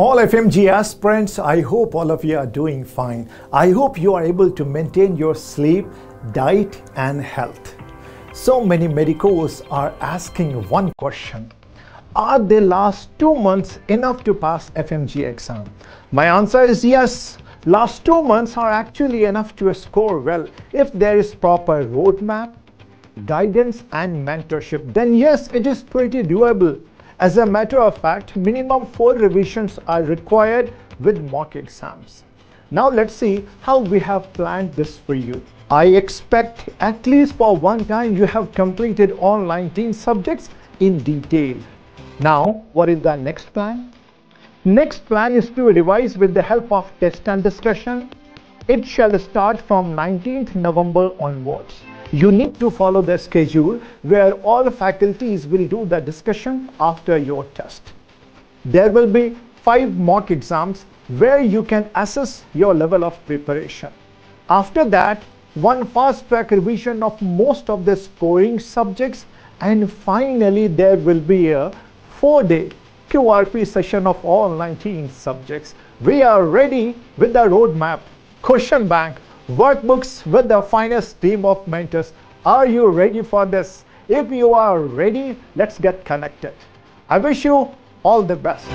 All FMG aspirants, I hope all of you are doing fine. I hope you are able to maintain your sleep, diet, and health. So many medicos are asking one question Are the last two months enough to pass FMG exam? My answer is yes. Last two months are actually enough to score well if there is proper roadmap, guidance, and mentorship. Then, yes, it is pretty doable. As a matter of fact, minimum four revisions are required with mock exams. Now let's see how we have planned this for you. I expect at least for one time you have completed all 19 subjects in detail. Now, what is the next plan? Next plan is to revise with the help of test and discussion. It shall start from 19th November onwards you need to follow the schedule where all faculties will do the discussion after your test. There will be five mock exams where you can assess your level of preparation. After that, one fast track revision of most of the scoring subjects and finally there will be a four day QRP session of all 19 subjects. We are ready with the roadmap, question bank, workbooks with the finest team of mentors. Are you ready for this? If you are ready, let's get connected. I wish you all the best.